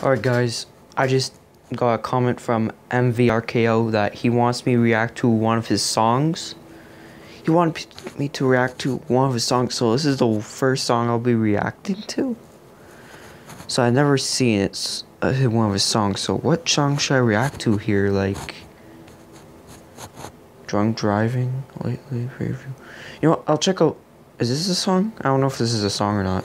Alright guys, I just got a comment from MVRKO that he wants me to react to one of his songs. He wanted me to react to one of his songs, so this is the first song I'll be reacting to. So I've never seen it, uh, one of his songs, so what song should I react to here, like... Drunk Driving, lately, You know what, I'll check out, is this a song? I don't know if this is a song or not.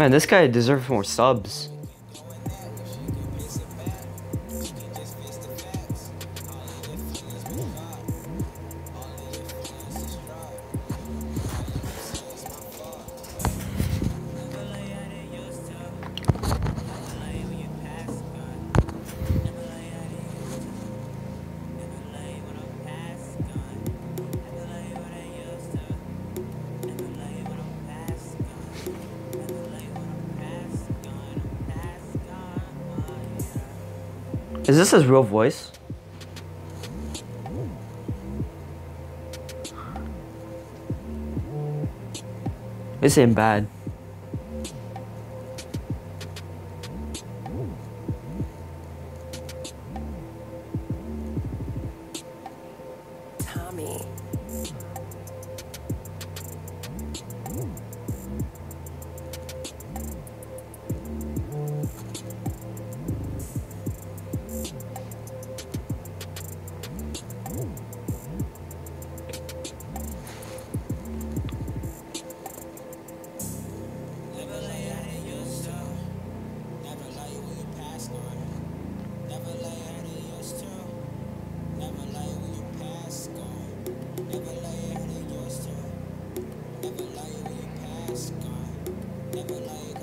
Man, this guy deserves more subs. Is this his real voice? This ain't bad. Tommy. Tommy.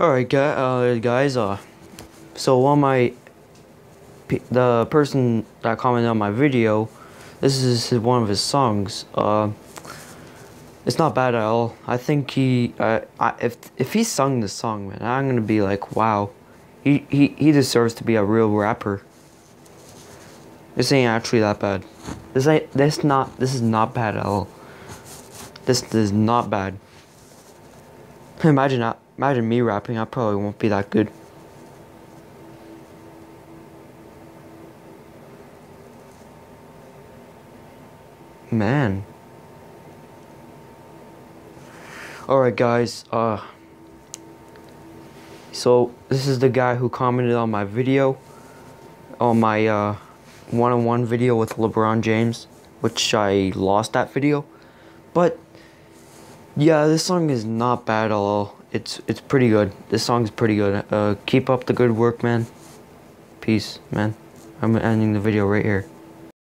Alright, uh, guys, uh, so on my, the person that commented on my video, this is one of his songs, uh, it's not bad at all. I think he, uh, I, if, if he sung this song, man, I'm gonna be like, wow, he, he, he deserves to be a real rapper. This ain't actually that bad. This ain't, this not, this is not bad at all. This is not bad. Imagine that. Imagine me rapping, I probably won't be that good. Man. Alright guys, uh so this is the guy who commented on my video on my uh one-on-one video with LeBron James, which I lost that video. But yeah, this song is not bad at all it's it's pretty good. This song's pretty good. Uh, keep up the good work, man. Peace, man. I'm ending the video right here.